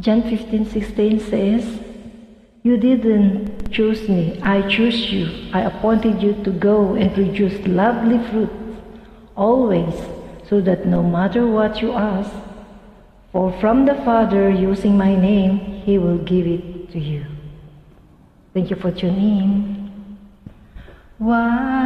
John 15 16 says, You didn't choose me, I chose you. I appointed you to go and produce lovely fruit, always, so that no matter what you ask, for from the Father, using my name, He will give it to you. Thank you for tuning in. Why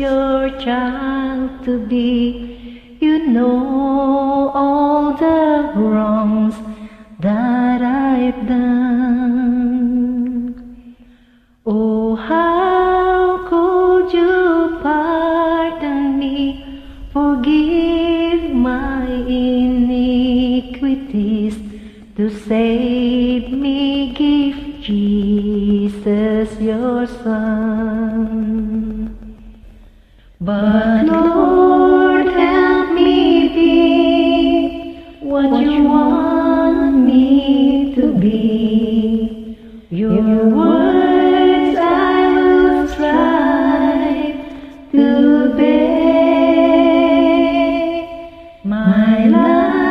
your child to be? You know all the wrongs that I've done. Oh, how could you pardon me, forgive my iniquities, to save me, give Jesus your Son. But Lord, help me be what you want me to be. Your words I will strive to obey. My life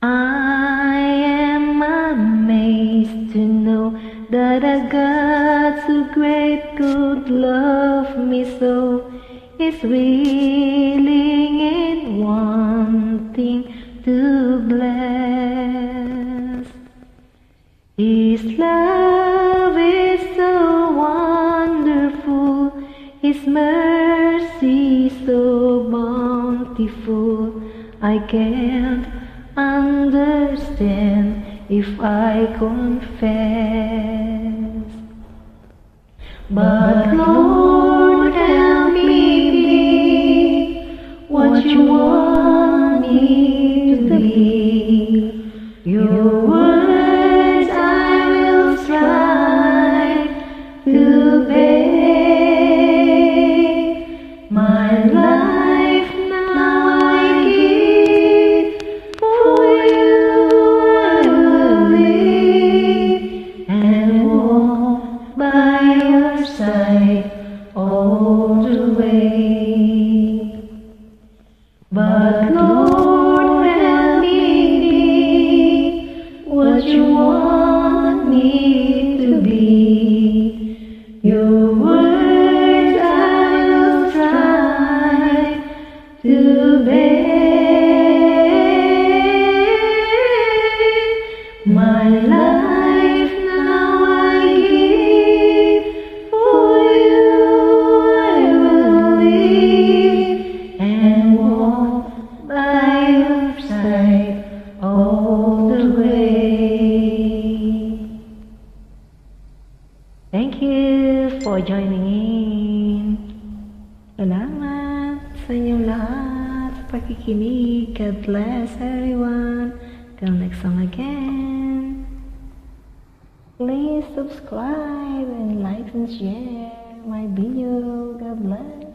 I am amazed to know that a God so great could love me so is willing and wanting to bless. His love is so wonderful, His mercy so bountiful. I can't understand if I confess. But Lord, help me be what you want me to be. Your words I will strive to obey. My life you want me to be. Your words I will strive to obey. My life for joining in. Salamat sa inyong lahat sa pakikinig. God bless everyone. Till next song again. Please subscribe and like and share my video. God bless.